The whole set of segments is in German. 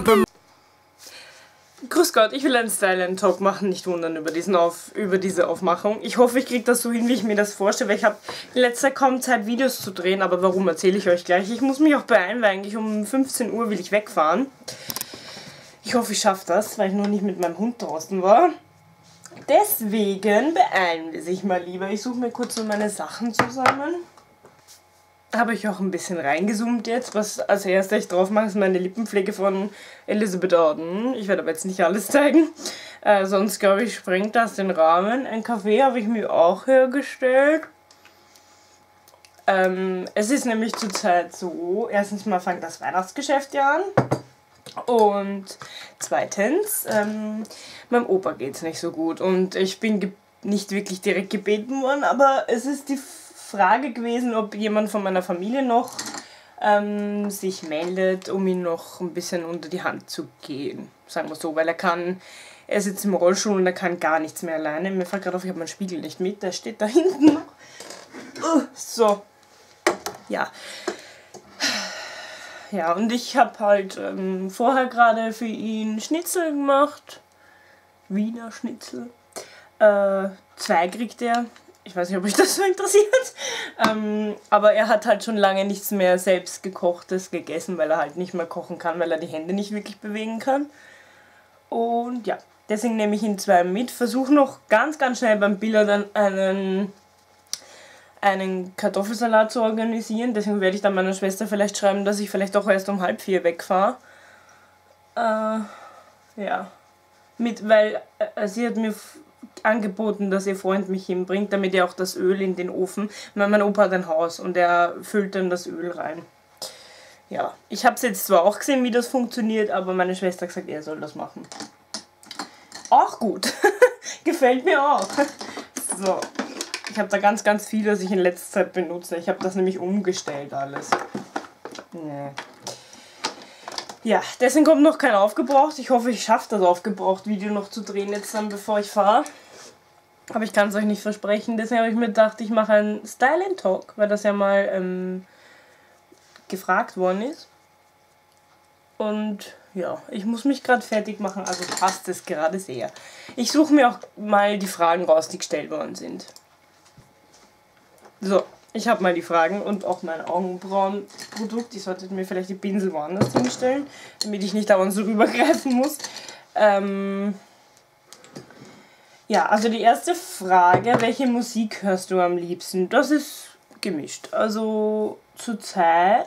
Lampe. Grüß Gott, ich will einen Style Talk machen, nicht wundern über, diesen Auf, über diese Aufmachung. Ich hoffe, ich kriege das so hin, wie ich mir das vorstelle, weil ich habe in letzter kaum Zeit, Videos zu drehen, aber warum erzähle ich euch gleich. Ich muss mich auch beeilen, weil eigentlich um 15 Uhr will ich wegfahren. Ich hoffe, ich schaffe das, weil ich nur nicht mit meinem Hund draußen war. Deswegen beeilen wir sich mal lieber. Ich suche mir kurz so meine Sachen zusammen habe ich auch ein bisschen reingezoomt jetzt. Was als erstes ich drauf mache, ist meine Lippenpflege von Elizabeth Arden. Ich werde aber jetzt nicht alles zeigen. Äh, sonst glaube ich, sprengt das den Rahmen. Ein Kaffee habe ich mir auch hergestellt. Ähm, es ist nämlich zurzeit so, erstens mal fängt das Weihnachtsgeschäft ja an. Und zweitens, ähm, meinem Opa geht es nicht so gut. Und ich bin nicht wirklich direkt gebeten worden, aber es ist die Frage gewesen, ob jemand von meiner Familie noch ähm, sich meldet, um ihn noch ein bisschen unter die Hand zu gehen. Sagen wir so, weil er kann, er sitzt im Rollstuhl und er kann gar nichts mehr alleine. Mir fällt gerade auf, ich habe meinen Spiegel nicht mit, der steht da hinten noch. So. Ja. Ja, und ich habe halt ähm, vorher gerade für ihn Schnitzel gemacht. Wiener Schnitzel. Äh, zwei kriegt er. Ich weiß nicht, ob euch das so interessiert. Ähm, aber er hat halt schon lange nichts mehr selbst gekochtes gegessen, weil er halt nicht mehr kochen kann, weil er die Hände nicht wirklich bewegen kann. Und ja, deswegen nehme ich ihn zwei mit. Versuche noch ganz, ganz schnell beim Billard einen, einen Kartoffelsalat zu organisieren. Deswegen werde ich dann meiner Schwester vielleicht schreiben, dass ich vielleicht auch erst um halb vier wegfahre. Äh, ja. Mit, weil äh, sie hat mir angeboten, dass ihr Freund mich hinbringt, damit er auch das Öl in den Ofen. Mein Opa hat ein Haus und er füllt dann das Öl rein. Ja, ich habe es jetzt zwar auch gesehen, wie das funktioniert, aber meine Schwester hat gesagt, er soll das machen. Auch gut. Gefällt mir auch. so. Ich habe da ganz, ganz viel, das ich in letzter Zeit benutze. Ich habe das nämlich umgestellt alles. Nee. Ja, deswegen kommt noch kein aufgebraucht. Ich hoffe, ich schaffe das aufgebraucht Video noch zu drehen jetzt dann, bevor ich fahre. Aber ich kann es euch nicht versprechen. Deswegen habe ich mir gedacht, ich mache einen Style Talk, weil das ja mal ähm, gefragt worden ist. Und ja, ich muss mich gerade fertig machen, also passt es gerade sehr. Ich suche mir auch mal die Fragen raus, die gestellt worden sind. So, ich habe mal die Fragen und auch mein Augenbrauenprodukt. Ich sollte mir vielleicht die Pinsel woanders hinstellen, damit ich nicht dauernd so rübergreifen muss. Ähm ja, also die erste Frage, welche Musik hörst du am liebsten? Das ist gemischt. Also zurzeit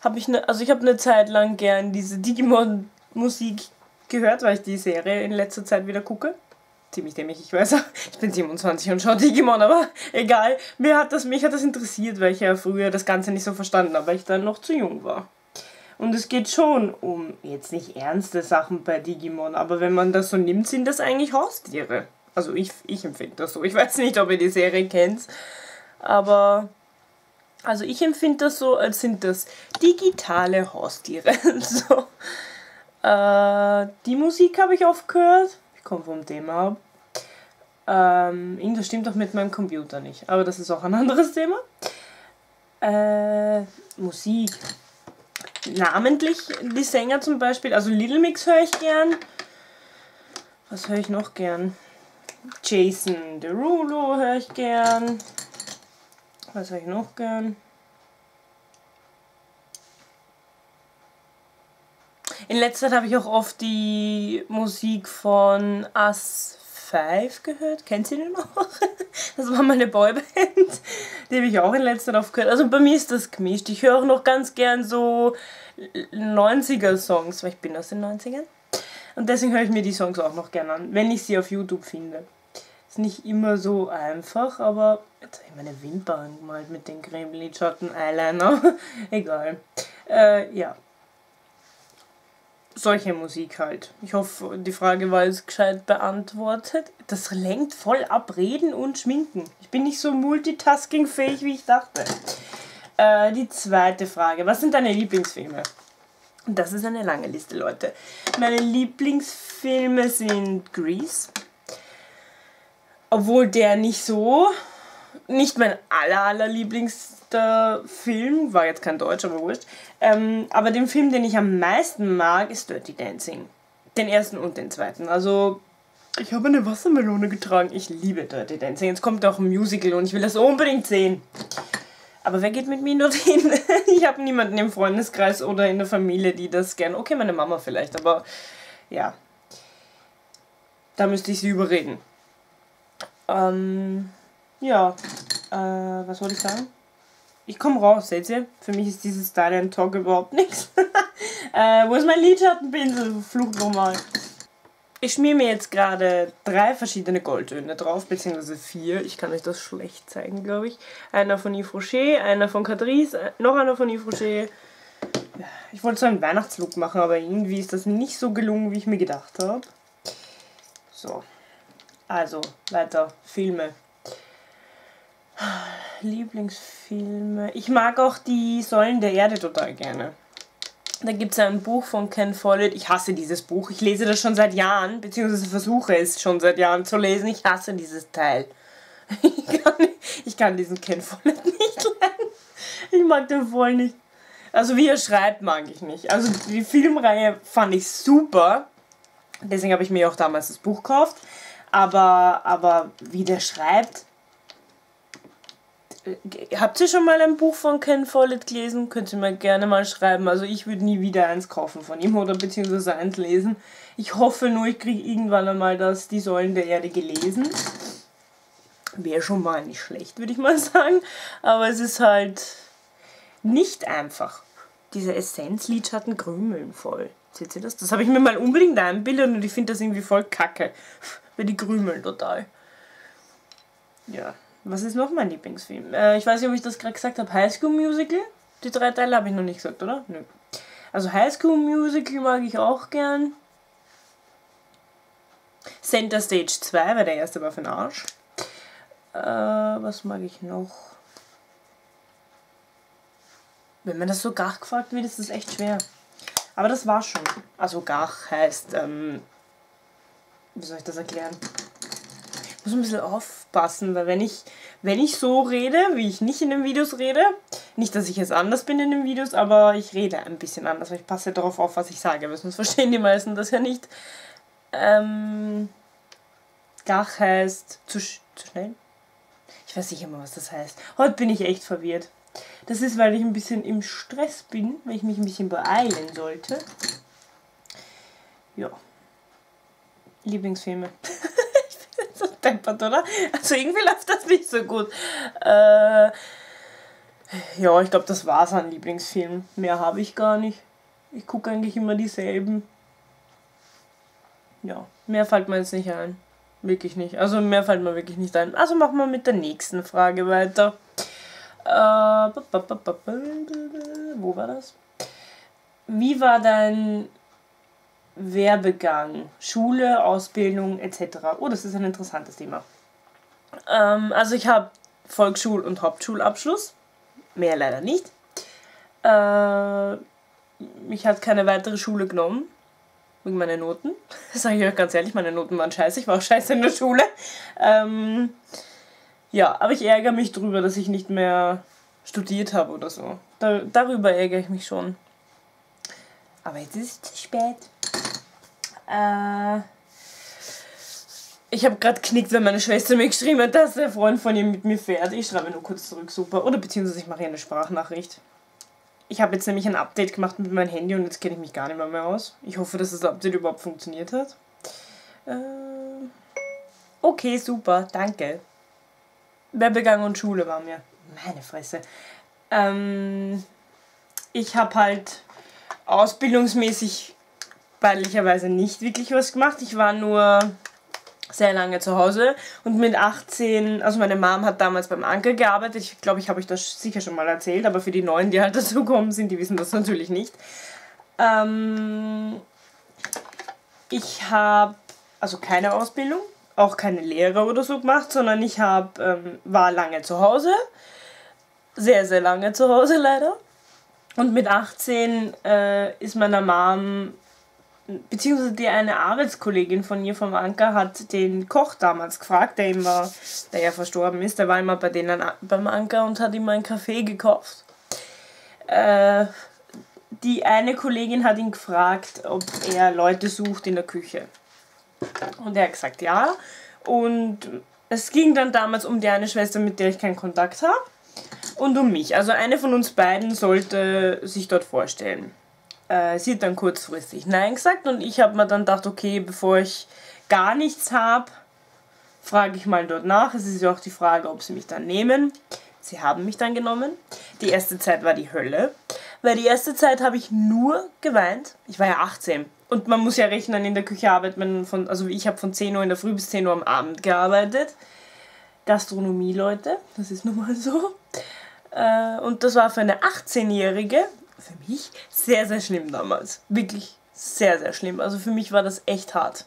habe ich eine, also ich habe eine Zeit lang gern diese Digimon Musik gehört, weil ich die Serie in letzter Zeit wieder gucke. Ziemlich dämlich, ich weiß. Ich bin 27 und schaue Digimon, aber egal. Mir hat das, mich hat das interessiert, weil ich ja früher das Ganze nicht so verstanden habe, weil ich dann noch zu jung war. Und es geht schon um jetzt nicht ernste Sachen bei Digimon, aber wenn man das so nimmt, sind das eigentlich Haustiere. Also ich, ich empfinde das so. Ich weiß nicht, ob ihr die Serie kennt, aber also ich empfinde das so, als sind das digitale Haustiere. so. Äh, die Musik habe ich oft gehört. Ich komme vom Thema ab. Ähm, irgendwas stimmt doch mit meinem Computer nicht. Aber das ist auch ein anderes Thema. Äh, Musik namentlich die Sänger zum Beispiel. Also Little Mix höre ich gern. Was höre ich noch gern? Jason Derulo höre ich gern. Was höre ich noch gern? In letzter Zeit habe ich auch oft die Musik von Us 5 gehört. Kennt ihr den noch? Das war meine Boyband. Die habe ich auch in letzter Zeit oft gehört. Also bei mir ist das gemischt. Ich höre auch noch ganz gern so 90er-Songs, weil ich bin aus den 90ern. Und deswegen höre ich mir die Songs auch noch gern an, wenn ich sie auf YouTube finde. Ist nicht immer so einfach, aber jetzt habe ich meine Wimpern gemalt mit den Creme-Lidschatten Eyeliner. Egal. Äh, ja, solche Musik halt. Ich hoffe, die Frage war jetzt gescheit beantwortet. Das lenkt voll ab, reden und schminken. Ich bin nicht so multitaskingfähig, wie ich dachte. Äh, die zweite Frage. Was sind deine Lieblingsfilme? Das ist eine lange Liste, Leute. Meine Lieblingsfilme sind Grease. Obwohl der nicht so nicht mein aller, aller Lieblingsfilm, war jetzt kein Deutsch, aber wurscht. Ähm, aber den Film, den ich am meisten mag, ist Dirty Dancing. Den ersten und den zweiten. Also, ich habe eine Wassermelone getragen. Ich liebe Dirty Dancing. Jetzt kommt auch ein Musical und ich will das unbedingt sehen. Aber wer geht mit mir dorthin? ich habe niemanden im Freundeskreis oder in der Familie, die das gern. Okay, meine Mama vielleicht, aber ja. Da müsste ich sie überreden. Ähm, ja, äh, was wollte ich sagen? Ich komme raus, seht ihr? Für mich ist dieses Style Talk überhaupt nichts. äh, wo ist mein Lidschattenpinsel? Fluch nochmal. Ich schmier mir jetzt gerade drei verschiedene Goldtöne drauf, beziehungsweise vier. Ich kann euch das schlecht zeigen, glaube ich. Einer von Yves Rocher, einer von Catrice, äh, noch einer von Yves Rocher. Ich wollte so einen Weihnachtslook machen, aber irgendwie ist das nicht so gelungen, wie ich mir gedacht habe. So. Also, weiter. Filme. Lieblingsfilme. Ich mag auch die Säulen der Erde total gerne. Da gibt es ein Buch von Ken Follett. Ich hasse dieses Buch. Ich lese das schon seit Jahren, beziehungsweise versuche es schon seit Jahren zu lesen. Ich hasse dieses Teil. Ich kann, ich kann diesen Ken Follett nicht leiden. Ich mag den voll nicht. Also wie er schreibt, mag ich nicht. Also die Filmreihe fand ich super. Deswegen habe ich mir auch damals das Buch gekauft. Aber, aber wie der schreibt, Habt ihr schon mal ein Buch von Ken Follett gelesen? Könnt ihr mir gerne mal schreiben. Also ich würde nie wieder eins kaufen von ihm oder beziehungsweise eins lesen. Ich hoffe nur, ich kriege irgendwann einmal das Die Säulen der Erde gelesen. Wäre schon mal nicht schlecht, würde ich mal sagen. Aber es ist halt nicht einfach. Diese Essenzlidschatten grümeln voll. Seht ihr das? Das habe ich mir mal unbedingt einbildet und ich finde das irgendwie voll kacke. Weil die grümeln total. Ja. Was ist noch mein Lieblingsfilm? Äh, ich weiß nicht, ob ich das gerade gesagt habe. High School Musical? Die drei Teile habe ich noch nicht gesagt, oder? Nö. Also High School Musical mag ich auch gern. Center Stage 2, weil der erste war für den Arsch. Äh, was mag ich noch? Wenn man das so gar gefragt wird, ist das echt schwer. Aber das war schon. Also gar heißt, ähm, wie soll ich das erklären? Muss ein bisschen aufpassen, weil wenn ich, wenn ich so rede, wie ich nicht in den Videos rede, nicht, dass ich jetzt anders bin in den Videos, aber ich rede ein bisschen anders, weil ich passe darauf auf, was ich sage, weil sonst verstehen die meisten das ja nicht. Ähm, Gach heißt zu, zu schnell. Ich weiß nicht immer, was das heißt. Heute bin ich echt verwirrt. Das ist, weil ich ein bisschen im Stress bin, weil ich mich ein bisschen beeilen sollte. Ja. Lieblingsfilme. so deppert, oder? Also irgendwie läuft das nicht so gut. Äh, ja, ich glaube, das war's an Lieblingsfilmen. Mehr habe ich gar nicht. Ich gucke eigentlich immer dieselben. Ja, mehr fällt mir jetzt nicht ein. Wirklich nicht. Also mehr fällt mir wirklich nicht ein. Also machen wir mit der nächsten Frage weiter. Äh, wo war das? Wie war dein Werbegang, Schule, Ausbildung etc. Oh, das ist ein interessantes Thema. Ähm, also ich habe Volksschul- und Hauptschulabschluss, mehr leider nicht. Äh, mich hat keine weitere Schule genommen, wegen meiner Noten. Das sage ich euch ganz ehrlich, meine Noten waren scheiße, ich war auch scheiße in der Schule. Ähm, ja, aber ich ärgere mich darüber, dass ich nicht mehr studiert habe oder so. Da, darüber ärgere ich mich schon. Aber jetzt ist es zu spät. Äh, ich habe gerade knickt, wenn meine Schwester mir geschrieben hat, dass der Freund von ihm mit mir fährt. Ich schreibe nur kurz zurück, super. Oder beziehungsweise ich mache ihr eine Sprachnachricht. Ich habe jetzt nämlich ein Update gemacht mit meinem Handy und jetzt kenne ich mich gar nicht mehr, mehr aus. Ich hoffe, dass das Update überhaupt funktioniert hat. Äh, okay, super, danke. Werbegang und Schule war mir. Meine Fresse. Ähm, ich habe halt ausbildungsmäßig peinlicherweise nicht wirklich was gemacht. Ich war nur sehr lange zu Hause und mit 18, also meine Mom hat damals beim Anker gearbeitet. Ich glaube, ich habe euch das sicher schon mal erzählt, aber für die Neuen, die halt dazu kommen sind, die wissen das natürlich nicht. Ähm, ich habe also keine Ausbildung, auch keine Lehre oder so gemacht, sondern ich hab, ähm, war lange zu Hause, sehr, sehr lange zu Hause leider. Und mit 18 äh, ist meiner Mom beziehungsweise die eine Arbeitskollegin von ihr vom Anker hat den Koch damals gefragt, der immer, der ja verstorben ist, der war immer bei denen beim Anker und hat immer einen Kaffee gekauft. Äh, die eine Kollegin hat ihn gefragt, ob er Leute sucht in der Küche. Und er hat gesagt, ja. Und es ging dann damals um die eine Schwester, mit der ich keinen Kontakt habe. Und um mich. Also eine von uns beiden sollte sich dort vorstellen. Äh, sie hat dann kurzfristig Nein gesagt und ich habe mir dann gedacht, okay, bevor ich gar nichts habe, frage ich mal dort nach. Es ist ja auch die Frage, ob sie mich dann nehmen. Sie haben mich dann genommen. Die erste Zeit war die Hölle, weil die erste Zeit habe ich nur geweint. Ich war ja 18 und man muss ja rechnen, in der Küche arbeitet man von, also ich habe von 10 Uhr in der Früh bis 10 Uhr am Abend gearbeitet. Gastronomie, Leute, das ist nun mal so. Äh, und das war für eine 18-Jährige, für mich, sehr, sehr schlimm damals. Wirklich sehr, sehr schlimm. Also für mich war das echt hart.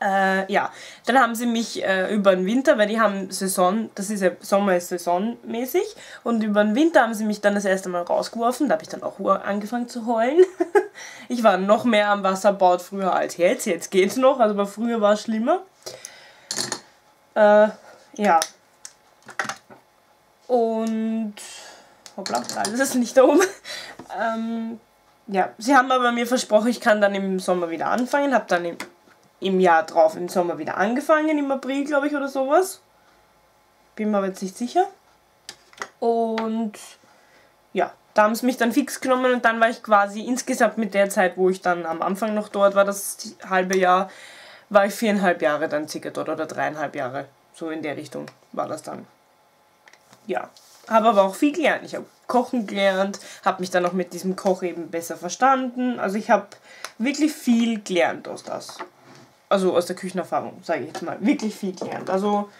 Äh, ja, dann haben sie mich äh, über den Winter, weil die haben Saison, das ist ja Sommer ist saisonmäßig, und über den Winter haben sie mich dann das erste Mal rausgeworfen. Da habe ich dann auch angefangen zu heulen. ich war noch mehr am Wasserbad früher als jetzt. Jetzt geht's noch, also aber früher war es schlimmer. Äh, ja. Und hoppla, alles ist nicht da oben. ähm, ja, sie haben aber mir versprochen, ich kann dann im Sommer wieder anfangen. Habe dann im im Jahr drauf, im Sommer wieder angefangen, im April, glaube ich, oder sowas. Bin mir aber jetzt nicht sicher. Und ja, da haben sie mich dann fix genommen und dann war ich quasi insgesamt mit der Zeit, wo ich dann am Anfang noch dort war, das halbe Jahr, war ich viereinhalb Jahre dann circa dort oder dreieinhalb Jahre. So in der Richtung war das dann. Ja, habe aber auch viel gelernt. Ich habe Kochen gelernt, habe mich dann auch mit diesem Koch eben besser verstanden. Also ich habe wirklich viel gelernt aus das also aus der Küchenerfahrung, sage ich jetzt mal, wirklich viel gelernt. Also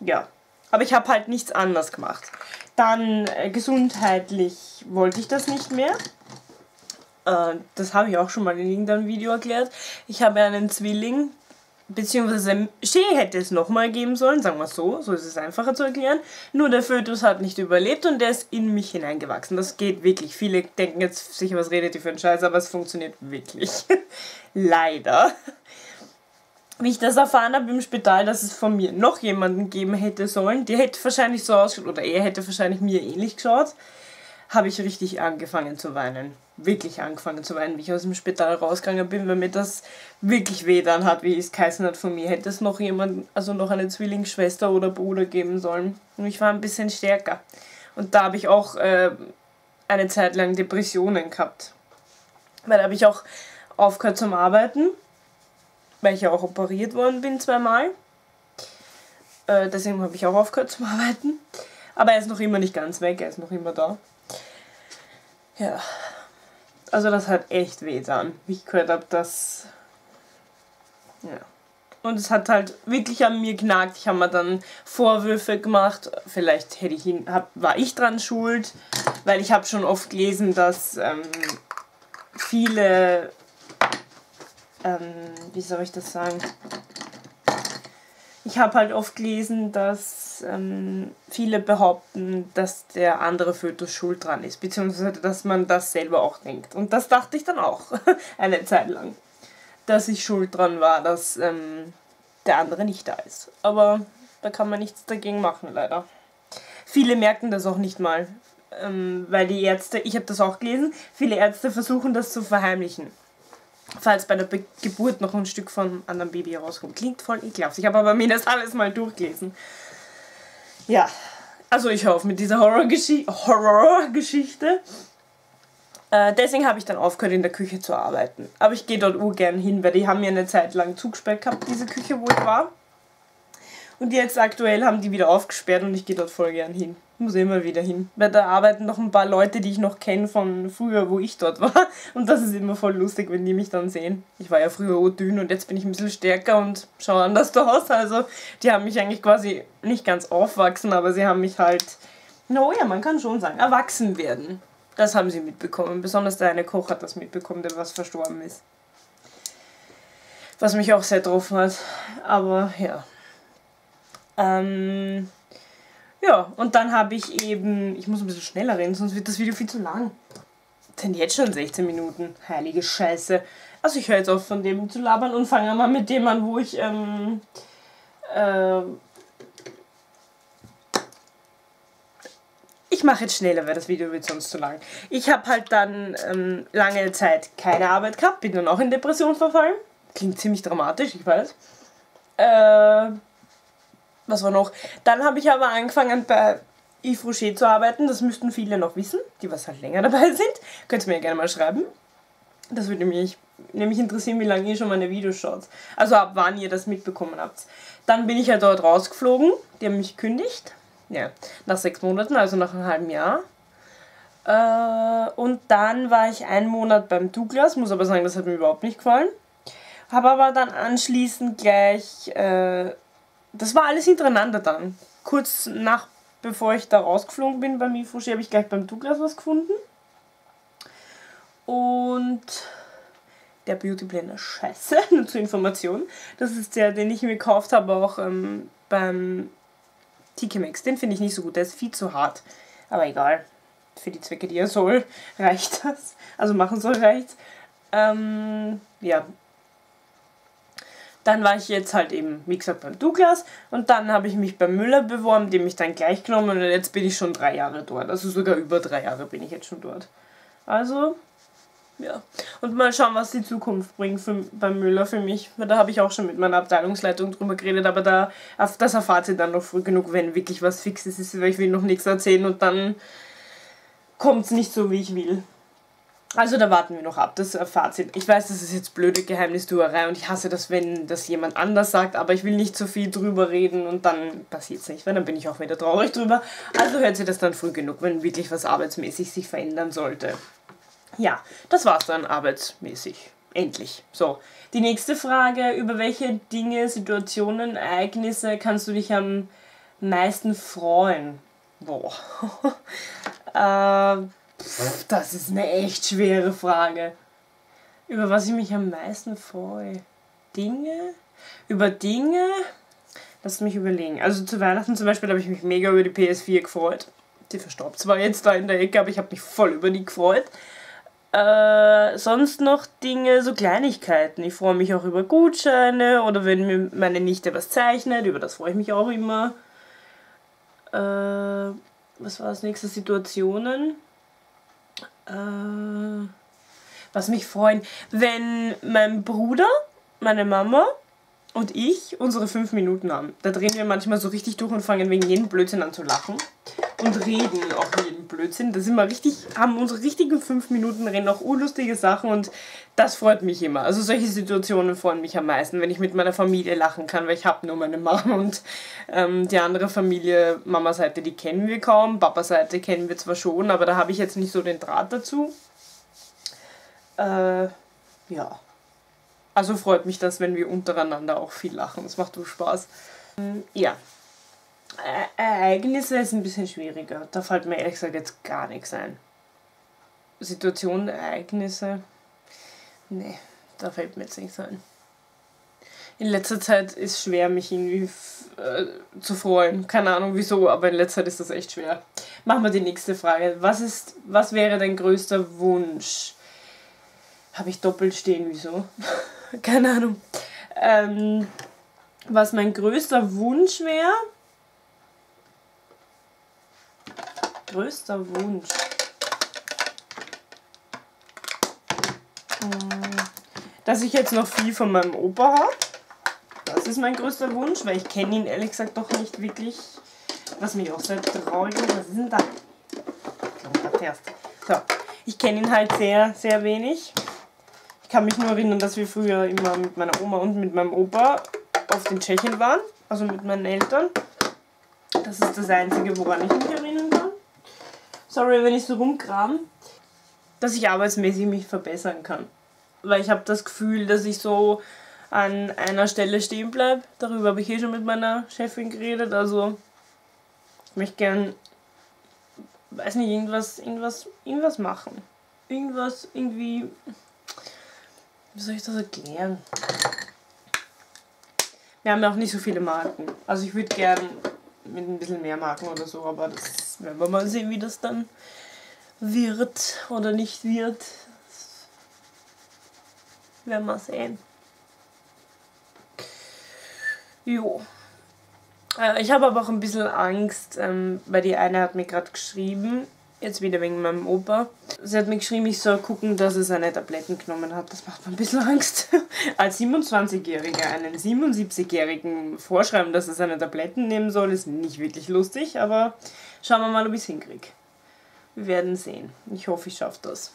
ja, aber ich habe halt nichts anderes gemacht. Dann äh, gesundheitlich wollte ich das nicht mehr. Äh, das habe ich auch schon mal in irgendeinem Video erklärt. Ich habe einen Zwilling, beziehungsweise Shea hätte es nochmal geben sollen, sagen wir so, so ist es einfacher zu erklären. Nur der Fötus hat nicht überlebt und der ist in mich hineingewachsen. Das geht wirklich. Viele denken jetzt sicher, was redet ihr für einen Scheiß, aber es funktioniert wirklich. Leider wie ich das erfahren habe im Spital, dass es von mir noch jemanden geben hätte sollen, der hätte wahrscheinlich so ausgeschaut, oder er hätte wahrscheinlich mir ähnlich geschaut, habe ich richtig angefangen zu weinen. Wirklich angefangen zu weinen, wie ich aus dem Spital rausgegangen bin, weil mir das wirklich weh dann hat, wie es geheißen hat von mir. Hätte es noch jemand, also noch eine Zwillingsschwester oder Bruder geben sollen. Und ich war ein bisschen stärker. Und da habe ich auch äh, eine Zeit lang Depressionen gehabt. Weil da habe ich auch aufgehört zum Arbeiten weil ich ja auch operiert worden bin zweimal. Äh, deswegen habe ich auch aufgehört zu arbeiten. Aber er ist noch immer nicht ganz weg, er ist noch immer da. Ja. Also das hat echt weh dann, wie ich gehört habe, dass... Ja. Und es hat halt wirklich an mir genagt. Ich habe mir dann Vorwürfe gemacht. Vielleicht hätte ich ihn, hab, war ich dran schuld, weil ich habe schon oft gelesen, dass ähm, viele ähm, wie soll ich das sagen? Ich habe halt oft gelesen, dass ähm, viele behaupten, dass der andere Fötus schuld dran ist, beziehungsweise dass man das selber auch denkt. Und das dachte ich dann auch eine Zeit lang, dass ich schuld dran war, dass ähm, der andere nicht da ist. Aber da kann man nichts dagegen machen, leider. Viele merken das auch nicht mal, ähm, weil die Ärzte, ich habe das auch gelesen, viele Ärzte versuchen das zu verheimlichen falls bei der Be Geburt noch ein Stück von anderen Baby rauskommt. Klingt voll ekelhaft. Ich habe aber mir das alles mal durchgelesen. Ja, also ich hoffe mit dieser Horrorgeschichte. Horror äh, deswegen habe ich dann aufgehört, in der Küche zu arbeiten. Aber ich gehe dort urgern hin, weil die haben mir eine Zeit lang zugesperrt gehabt, diese Küche, wo ich war. Und jetzt aktuell haben die wieder aufgesperrt und ich gehe dort voll gern hin. Muss immer wieder hin. Weil da arbeiten noch ein paar Leute, die ich noch kenne von früher, wo ich dort war. Und das ist immer voll lustig, wenn die mich dann sehen. Ich war ja früher dünn und jetzt bin ich ein bisschen stärker und schaue anders aus. Also die haben mich eigentlich quasi nicht ganz aufwachsen, aber sie haben mich halt, no ja, man kann schon sagen, erwachsen werden. Das haben sie mitbekommen. Besonders der eine Koch hat das mitbekommen, der was verstorben ist. Was mich auch sehr getroffen hat. Aber ja. Ähm, ja, und dann habe ich eben, ich muss ein bisschen schneller reden, sonst wird das Video viel zu lang. Sind jetzt schon 16 Minuten, heilige Scheiße. Also ich höre jetzt auf von dem zu labern und fange mal mit dem an, wo ich ähm, äh, ich mache jetzt schneller, weil das Video wird sonst zu lang. Ich habe halt dann ähm, lange Zeit keine Arbeit gehabt, bin dann auch in Depression verfallen. Klingt ziemlich dramatisch, ich weiß. Äh, was war noch? Dann habe ich aber angefangen bei Yves Rocher zu arbeiten. Das müssten viele noch wissen, die was halt länger dabei sind. Könnt ihr mir gerne mal schreiben. Das würde mich nämlich interessieren, wie lange ihr schon meine Videos schaut. Also ab wann ihr das mitbekommen habt. Dann bin ich ja dort rausgeflogen. Die haben mich gekündigt. Ja, nach sechs Monaten, also nach einem halben Jahr. Äh, und dann war ich einen Monat beim Douglas, muss aber sagen, das hat mir überhaupt nicht gefallen. Habe aber dann anschließend gleich, äh, das war alles hintereinander dann. Kurz nach, bevor ich da rausgeflogen bin beim Mifushi, habe ich gleich beim Douglas was gefunden. Und der Beauty Blender scheiße, nur zur Information. Das ist der, den ich mir gekauft habe, auch ähm, beim TK Den finde ich nicht so gut, der ist viel zu hart. Aber egal, für die Zwecke, die er soll, reicht das. Also machen soll, reicht. Ähm, ja. Dann war ich jetzt halt eben, wie gesagt, beim Douglas und dann habe ich mich beim Müller beworben, dem ich dann gleich genommen und jetzt bin ich schon drei Jahre dort. Also sogar über drei Jahre bin ich jetzt schon dort. Also, ja. Und mal schauen, was die Zukunft bringt für, beim Müller für mich. Da habe ich auch schon mit meiner Abteilungsleitung drüber geredet, aber da, das erfahrt ihr dann noch früh genug, wenn wirklich was Fixes ist, weil ich will noch nichts erzählen und dann kommt es nicht so, wie ich will. Also da warten wir noch ab, das erfahrt ihr. Ich weiß, das ist jetzt blöde Geheimnistuerei und ich hasse das, wenn das jemand anders sagt, aber ich will nicht so viel drüber reden und dann passiert es nicht, weil dann bin ich auch wieder traurig drüber. Also hört ihr das dann früh genug, wenn wirklich was arbeitsmäßig sich verändern sollte ja, das war's dann arbeitsmäßig. Endlich. So, die nächste Frage, über welche Dinge, Situationen, Ereignisse kannst du dich am meisten freuen? Boah. äh, pff, das ist eine echt schwere Frage. Über was ich mich am meisten freue? Dinge? Über Dinge? Lass mich überlegen. Also zu Weihnachten zum Beispiel habe ich mich mega über die PS4 gefreut. Die verstaubt zwar jetzt da in der Ecke, aber ich habe mich voll über die gefreut. Äh, sonst noch Dinge, so Kleinigkeiten. Ich freue mich auch über Gutscheine oder wenn mir meine Nichte was zeichnet, über das freue ich mich auch immer. Äh, was war das nächste? Situationen. Äh, was mich freuen, wenn mein Bruder, meine Mama und ich unsere fünf Minuten haben. Da drehen wir manchmal so richtig durch und fangen wegen jedem Blödsinn an zu lachen und reden auch jeden Blödsinn. Da sind wir richtig, haben unsere richtigen fünf Minuten, reden auch urlustige Sachen und das freut mich immer. Also solche Situationen freuen mich am meisten, wenn ich mit meiner Familie lachen kann, weil ich habe nur meine Mama und ähm, die andere Familie, Mama Seite, die kennen wir kaum, Papa Seite kennen wir zwar schon, aber da habe ich jetzt nicht so den Draht dazu. Äh, ja. Also freut mich das, wenn wir untereinander auch viel lachen. Das macht so Spaß. Ja, Ereignisse ist ein bisschen schwieriger. Da fällt mir ehrlich gesagt jetzt gar nichts ein. Situationen, Ereignisse. Nee, da fällt mir jetzt nichts ein. In letzter Zeit ist es schwer, mich irgendwie äh, zu freuen. Keine Ahnung wieso, aber in letzter Zeit ist das echt schwer. Machen wir die nächste Frage. Was, ist, was wäre dein größter Wunsch? Habe ich doppelt stehen, wieso? Keine Ahnung. Ähm, was mein größter Wunsch wäre, größter Wunsch? Hm, dass ich jetzt noch viel von meinem Opa habe. Das ist mein größter Wunsch, weil ich kenne ihn ehrlich gesagt doch nicht wirklich. Was mich auch sehr traurig macht. Was ist denn da? So, ich kenne ihn halt sehr, sehr wenig. Ich kann mich nur erinnern, dass wir früher immer mit meiner Oma und mit meinem Opa auf den Tschechien waren. Also mit meinen Eltern. Das ist das Einzige, woran ich mich erinnern sorry, wenn ich so rumkram, dass ich arbeitsmäßig mich verbessern kann. Weil ich habe das Gefühl, dass ich so an einer Stelle stehen bleibe. Darüber habe ich eh schon mit meiner Chefin geredet. Also ich möchte gern, weiß nicht, irgendwas, irgendwas, irgendwas machen. Irgendwas, irgendwie, wie soll ich das erklären? Wir haben ja auch nicht so viele Marken. Also ich würde gern mit ein bisschen mehr Marken oder so, aber das werden wir mal sehen, wie das dann wird oder nicht wird. Werden wir sehen. Jo. Äh, ich habe aber auch ein bisschen Angst, ähm, weil die eine hat mir gerade geschrieben, jetzt wieder wegen meinem Opa. Sie hat mir geschrieben, ich soll gucken, dass er seine Tabletten genommen hat. Das macht mir ein bisschen Angst. Als 27-Jähriger einen 77-Jährigen vorschreiben, dass er seine Tabletten nehmen soll, ist nicht wirklich lustig, aber schauen wir mal, ob ich es hinkriege. Wir werden sehen. Ich hoffe, ich schaffe das.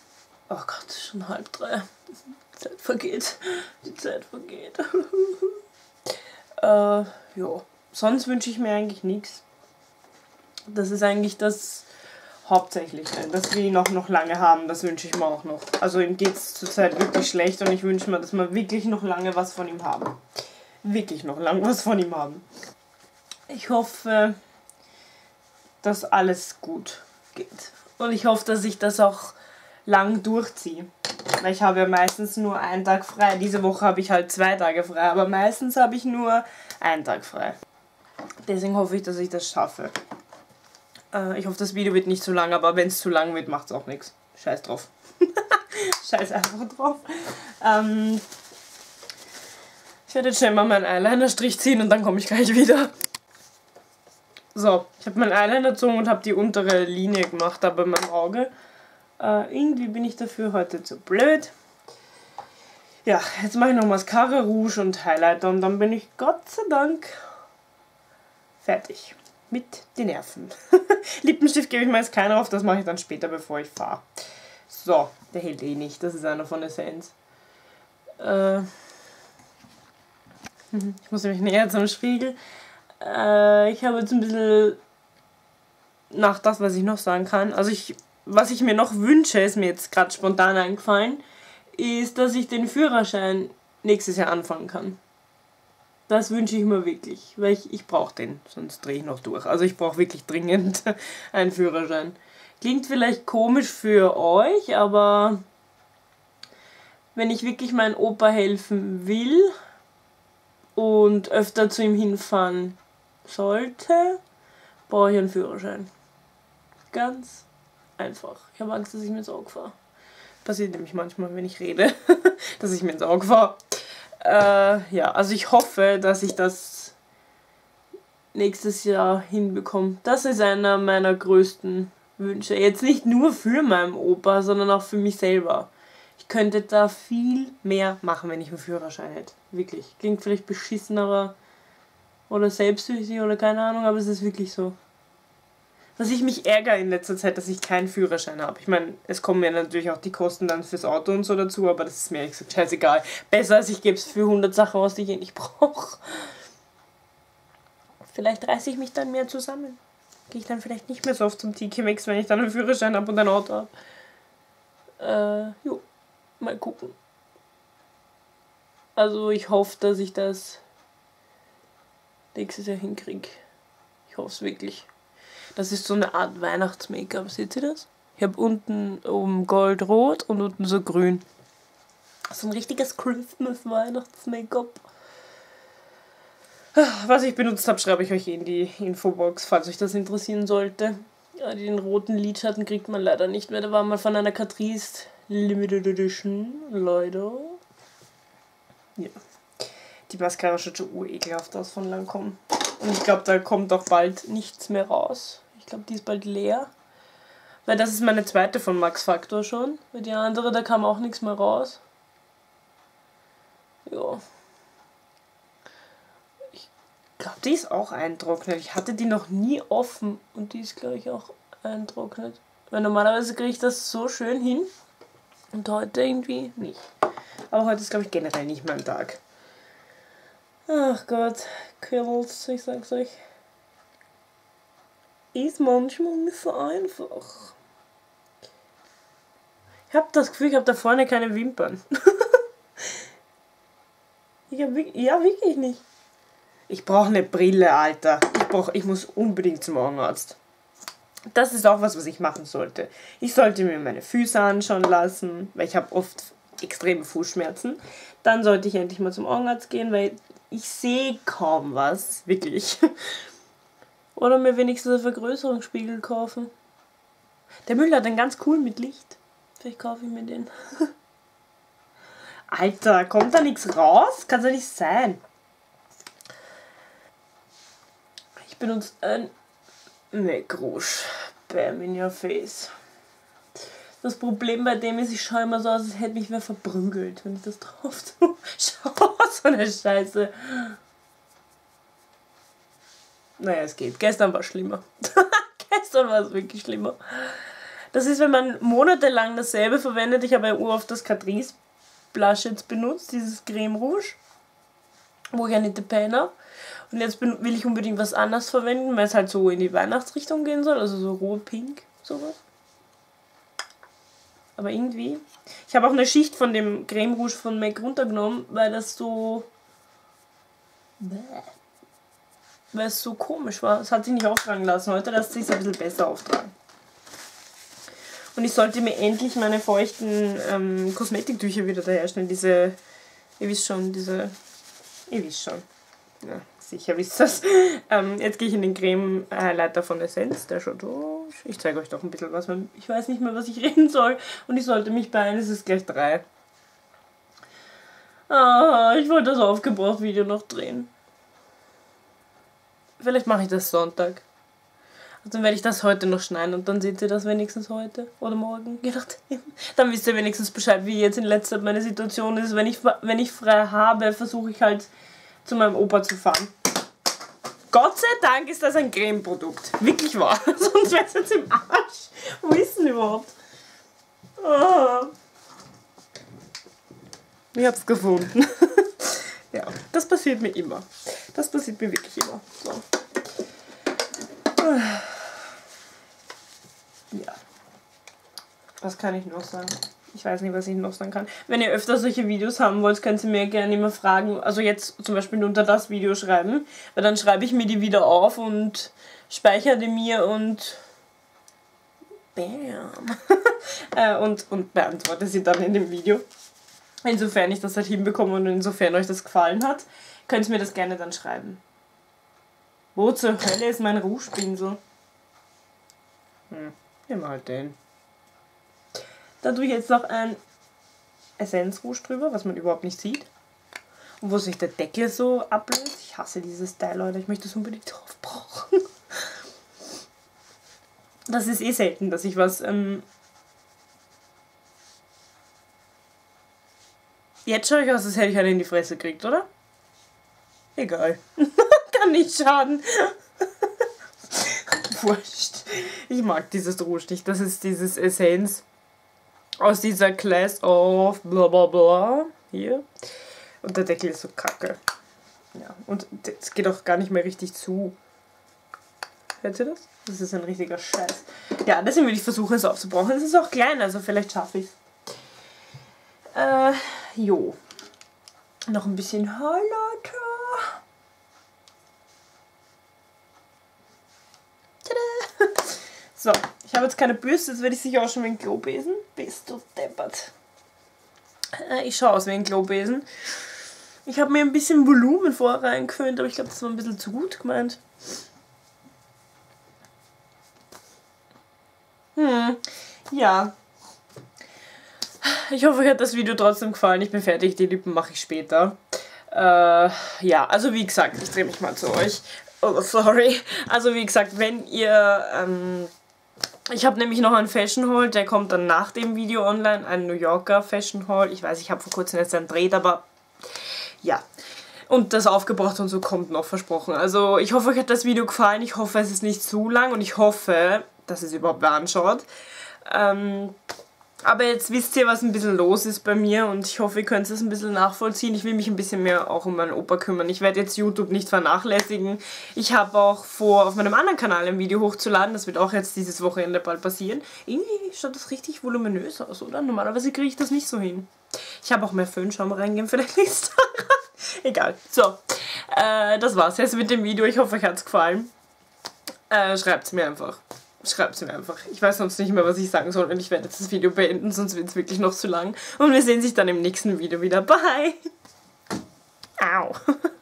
Oh Gott, schon halb drei. Die Zeit vergeht. Die Zeit vergeht. äh, ja. Sonst wünsche ich mir eigentlich nichts. Das ist eigentlich das Hauptsächliche. Dass wir ihn auch noch lange haben, das wünsche ich mir auch noch. Also ihm geht es zurzeit wirklich schlecht und ich wünsche mir, dass wir wirklich noch lange was von ihm haben. Wirklich noch lange was von ihm haben. Ich hoffe, dass alles gut geht. Und ich hoffe, dass ich das auch lang durchziehe. Weil ich habe ja meistens nur einen Tag frei. Diese Woche habe ich halt zwei Tage frei, aber meistens habe ich nur einen Tag frei. Deswegen hoffe ich, dass ich das schaffe. Äh, ich hoffe, das Video wird nicht zu lang, aber wenn es zu lang wird, macht es auch nichts. Scheiß drauf. Scheiß einfach drauf. Ähm, ich werde jetzt schnell mal meinen Eyeliner-Strich ziehen und dann komme ich gleich wieder. So, ich habe meinen Eyeliner gezogen und habe die untere Linie gemacht, aber in meinem Auge. Äh, irgendwie bin ich dafür heute zu blöd. Ja, jetzt mache ich noch Mascara, Rouge und Highlighter und dann bin ich Gott sei Dank fertig. Mit den Nerven. Lippenstift gebe ich mir jetzt keinen auf, das mache ich dann später, bevor ich fahre. So, der hält eh nicht, das ist einer von Essenz. Äh, ich muss nämlich näher zum Spiegel. Äh, ich habe jetzt ein bisschen nach das, was ich noch sagen kann. Also ich, was ich mir noch wünsche, ist mir jetzt gerade spontan eingefallen, ist, dass ich den Führerschein nächstes Jahr anfangen kann. Das wünsche ich mir wirklich, weil ich, ich brauche den, sonst drehe ich noch durch. Also ich brauche wirklich dringend einen Führerschein. Klingt vielleicht komisch für euch, aber wenn ich wirklich meinem Opa helfen will und öfter zu ihm hinfahren sollte, brauche ich einen Führerschein. Ganz einfach. Ich habe Angst, dass ich mir ins Auge fahre. Passiert nämlich manchmal, wenn ich rede, dass ich mir ins Auge fahre. Äh, ja, also ich hoffe, dass ich das nächstes Jahr hinbekomme. Das ist einer meiner größten Wünsche. Jetzt nicht nur für meinen Opa, sondern auch für mich selber. Ich könnte da viel mehr machen, wenn ich einen Führerschein hätte. Wirklich. Klingt vielleicht beschissener oder selbstsüchtig oder keine Ahnung, aber es ist wirklich so. Was ich mich ärgere in letzter Zeit, dass ich keinen Führerschein habe. Ich meine, es kommen ja natürlich auch die Kosten dann fürs Auto und so dazu, aber das ist mir ehrlich gesagt scheißegal. Besser als ich gebe es für 100 Sachen aus, die ich eh nicht brauche. Vielleicht reiße ich mich dann mehr zusammen. Gehe ich dann vielleicht nicht mehr so oft zum TK Mix, wenn ich dann einen Führerschein habe und ein Auto habe. Äh, jo, mal gucken. Also ich hoffe, dass ich das nächstes Jahr hinkriege. Ich hoffe es wirklich. Das ist so eine Art Weihnachts-Make-up, seht ihr das? Ich habe unten oben goldrot und unten so grün. So ein richtiges Christmas-Weihnachts-Make-up. Was ich benutzt habe, schreibe ich euch in die Infobox, falls euch das interessieren sollte. Ja, den roten Lidschatten kriegt man leider nicht mehr. Der war mal von einer Catrice Limited Edition, leider. Ja. Die Mascara schaut schon urekelhaft aus von Lancome. Und ich glaube, da kommt auch bald nichts mehr raus. Ich glaube, die ist bald leer. Weil das ist meine zweite von Max Factor schon. Weil die andere, da kam auch nichts mehr raus. Ja. Ich glaube, die ist auch eintrocknet. Ich hatte die noch nie offen und die ist, glaube ich, auch eintrocknet. Weil normalerweise kriege ich das so schön hin. Und heute irgendwie nicht. Aber heute ist, glaube ich, generell nicht mein Tag. Ach Gott, Kürmels, ich sag's euch ist manchmal nicht so einfach. Ich habe das Gefühl, ich habe da vorne keine Wimpern. ich hab, ja, wirklich nicht. Ich brauche eine Brille, Alter. Ich, brauch, ich muss unbedingt zum Augenarzt. Das ist auch was, was ich machen sollte. Ich sollte mir meine Füße anschauen lassen, weil ich habe oft extreme Fußschmerzen. Dann sollte ich endlich mal zum Augenarzt gehen, weil ich sehe kaum was. Wirklich. Oder mir wenigstens einen Vergrößerungsspiegel kaufen. Der Müll hat einen ganz cool mit Licht. Vielleicht kaufe ich mir den. Alter, kommt da nichts raus? Kann ja nicht sein. Ich benutze ein MAC Rouge. Bam in your face. Das Problem bei dem ist, ich schaue immer so aus, als hätte mich wer verprügelt, wenn ich das drauf tue. Schau, so eine Scheiße. Naja, es geht. Gestern war schlimmer. Gestern war es wirklich schlimmer. Das ist, wenn man monatelang dasselbe verwendet. Ich habe ja oft das Catrice Blush jetzt benutzt, dieses Creme Rouge, wo ich ja nicht Pen habe. Und jetzt will ich unbedingt was anderes verwenden, weil es halt so in die Weihnachtsrichtung gehen soll, also so roh pink, sowas. Aber irgendwie. Ich habe auch eine Schicht von dem Creme Rouge von MAC runtergenommen, weil das so. Bäh weil es so komisch war. Es hat sich nicht auftragen lassen. Heute lässt sich ein bisschen besser auftragen. Und ich sollte mir endlich meine feuchten ähm, Kosmetiktücher wieder daherstellen. Diese, ihr wisst schon, diese, ihr wisst schon. Ja, sicher wisst das. Ähm, jetzt gehe ich in den Creme-Highlighter von Essence. Der schaut so. Ich zeige euch doch ein bisschen was. Ich weiß nicht mehr, was ich reden soll. Und ich sollte mich beeilen. Es ist gleich drei. Ah, ich wollte das Aufgebraucht-Video noch drehen. Vielleicht mache ich das Sonntag. Also dann werde ich das heute noch schneiden und dann seht ihr das wenigstens heute oder morgen, je nachdem. Dann wisst ihr wenigstens Bescheid, wie jetzt in letzter Zeit meine Situation ist. Wenn ich, wenn ich frei habe, versuche ich halt zu meinem Opa zu fahren. Gott sei Dank ist das ein Creme-Produkt. Wirklich wahr. Sonst wäre es jetzt im Arsch. Wo ist denn überhaupt? Oh. Ich hab's gefunden. ja, das passiert mir immer. Das passiert mir wirklich immer. So. Ja. Was kann ich noch sagen? Ich weiß nicht, was ich noch sagen kann. Wenn ihr öfter solche Videos haben wollt, könnt ihr mir gerne immer fragen. Also jetzt zum Beispiel unter das Video schreiben. Weil dann schreibe ich mir die wieder auf und speichere die mir und Bam. Äh, und, und beantworte sie dann in dem Video. Insofern ich das halt hinbekomme und insofern euch das gefallen hat, könnt ihr mir das gerne dann schreiben. Wo zur Hölle ist mein Rougepinsel? Hm, nimm halt den. Da tue ich jetzt noch ein Essenzrouge drüber, was man überhaupt nicht sieht. Und wo sich der Deckel so ablöst. Ich hasse dieses Style, Leute. Ich möchte es unbedingt drauf brauchen. Das ist eh selten, dass ich was... Ähm Jetzt schaue ich aus, als hätte ich einen in die Fresse gekriegt, oder? Egal. Kann nicht schaden. Wurscht. Ich mag dieses Rouge nicht. Das ist dieses Essenz aus dieser Class of bla bla bla. Hier. Und der Deckel ist so kacke. Ja, und es geht auch gar nicht mehr richtig zu. Hört ihr das? Das ist ein richtiger Scheiß. Ja, deswegen will ich versuchen, es aufzubrauchen. Es ist auch klein, also vielleicht schaffe ich es. Äh, jo. Noch ein bisschen Highlighter. So, ich habe jetzt keine Bürste, jetzt werde ich sicher auch schon wie ein Klobesen. Bist du deppert. Äh, ich schaue aus wie ein Klobesen. Ich habe mir ein bisschen Volumen vorher reingeföhnt, aber ich glaube, das war ein bisschen zu gut gemeint. Hm, ja. Ich hoffe, euch hat das Video trotzdem gefallen. Ich bin fertig, die Lippen mache ich später. Äh, ja, also wie gesagt, ich drehe mich mal zu euch. Oh, sorry. Also wie gesagt, wenn ihr ähm, ich habe nämlich noch einen Fashion Haul, der kommt dann nach dem Video online, ein New Yorker Fashion Haul. Ich weiß, ich habe vor kurzem jetzt einen dreht, aber ja. Und das aufgebracht und so kommt noch versprochen. Also ich hoffe, euch hat das Video gefallen. Ich hoffe, es ist nicht zu lang und ich hoffe, dass es überhaupt anschaut. Ähm, aber jetzt wisst ihr, was ein bisschen los ist bei mir und ich hoffe, ihr könnt es ein bisschen nachvollziehen. Ich will mich ein bisschen mehr auch um meinen Opa kümmern. Ich werde jetzt YouTube nicht vernachlässigen. Ich habe auch vor, auf meinem anderen Kanal ein Video hochzuladen. Das wird auch jetzt dieses Wochenende bald passieren. Irgendwie schaut das richtig voluminös aus, oder? Normalerweise kriege ich das nicht so hin. Ich habe auch mehr Föhn. Schau mal reingehen, vielleicht liegt. Egal. So, äh, das war's jetzt mit dem Video. Ich hoffe, euch hat es gefallen. Äh, Schreibt es mir einfach schreibt es mir einfach. Ich weiß sonst nicht mehr, was ich sagen soll und ich werde jetzt das Video beenden, sonst wird es wirklich noch zu lang. Und wir sehen sich dann im nächsten Video wieder. Bye! Au!